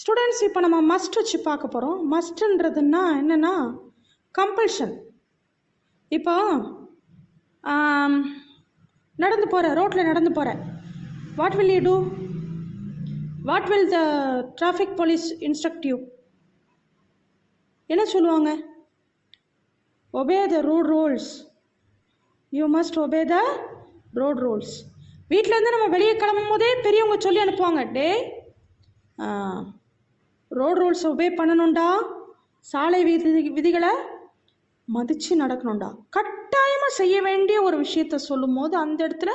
Students இப்போ நம்ம must வச்சு பார்க்க போகிறோம் மஸ்ட்ன்றதுன்னா என்னென்னா கம்பல்ஷன் இப்போ நடந்து போகிற ரோட்டில் நடந்து போகிற what will you do what will the traffic police instructive என்ன சொல்லுவாங்க? Obey the road rules you must obey the road rules வீட்டிலேருந்து நம்ம வெளியே கிளம்பும் போதே பெரியவங்க சொல்லி அனுப்புவாங்க. டே ரோட் ரூல்ஸ் ஒபே பண்ணணும்டா. சாலை விதி விதிகளை மதித்து நடக்கணும்டா. கட்டாயமாக செய்ய வேண்டிய ஒரு விஷயத்த சொல்லும் போது அந்த இடத்துல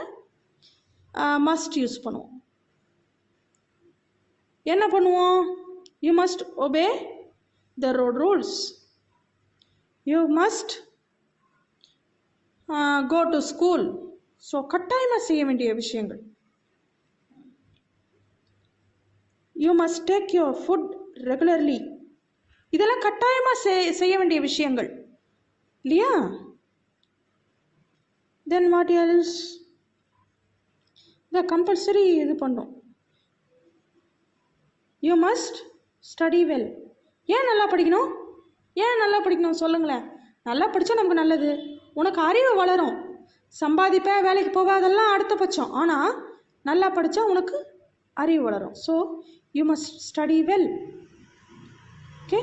மஸ்ட் யூஸ் பண்ணுவோம். என்ன பண்ணுவோம்? You must obey the road rules you must go to school so கட்டாயமாக செய்ய வேண்டிய விஷயங்கள். You must take your food regularly இதெல்லாம் கட்டாயமாக செய் செய்ய வேண்டிய விஷயங்கள். இல்லையா? தென் வாட் எல்ஸ் இதை கம்பல்சரி இது பண்ணும். யூ மஸ்ட் ஸ்டடி வெல் ஏன் நல்லா படிக்கணும்? ஏன் நல்லா படிக்கணும்? சொல்லுங்களேன். நல்லா படித்தா நமக்கு நல்லது. உனக்கு அறிவு வளரும். சம்பாதிப்பேன் வேலைக்கு போகாதெல்லாம் அடுத்த பட்சம். ஆனால் நல்லா படித்தா உனக்கு அறிவு வளரும். So you must study well okay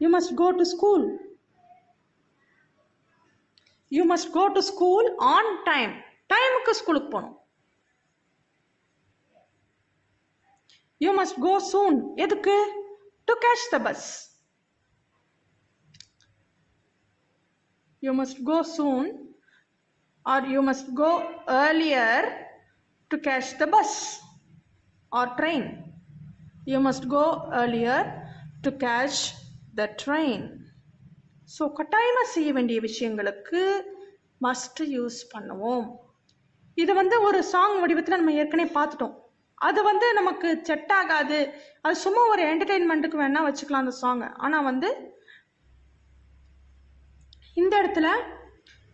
you must go to school you must go to school on time டைமுக்கு ஸ்கூலுக்கு போகணும். யூ மஸ்ட் கோ சூன் எதுக்கு? To catch the bus you must go soon or you must go earlier to catch the bus or train you must go earlier to catch the train so கட்டாயமாக செய்ய வேண்டிய விஷயங்களுக்கு must use பண்ணுவோம். இது வந்து ஒரு song வடிவத்தில் நம்ம ஏற்கனவே பார்த்துட்டோம். அது வந்து நமக்கு செட் ஆகாது. அது சும்மா ஒரு என்டர்டெயின்மெண்ட்டுக்கு வேணால் வச்சுக்கலாம் அந்த சாங்கை ஆனால் வந்து இந்த இடத்துல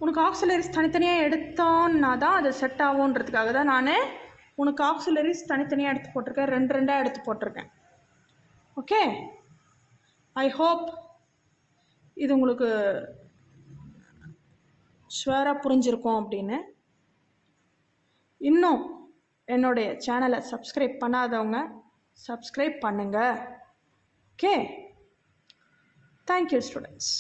உனக்கு ஆக்சிலரிஸ் தனித்தனியாக எடுத்தோன்னா தான் அது செட் ஆகுன்றதுக்காக தான் நான் உனக்கு ஆக்சிலரிஸ் தனித்தனியாக எடுத்து போட்டிருக்கேன். ரெண்டு ரெண்டாக எடுத்து போட்டிருக்கேன். ஓகே ஐ ஹோப் இது உங்களுக்கு ஷுவராக புரிஞ்சிருக்கும் அப்படின்னு. இன்னும் என்னுடைய சேனலை சப்ஸ்கிரைப் பண்ணாதவங்க சப்ஸ்கிரைப் பண்ணுங்கள் ஓகே தேங்க்யூ ஸ்டூடெண்ட்ஸ்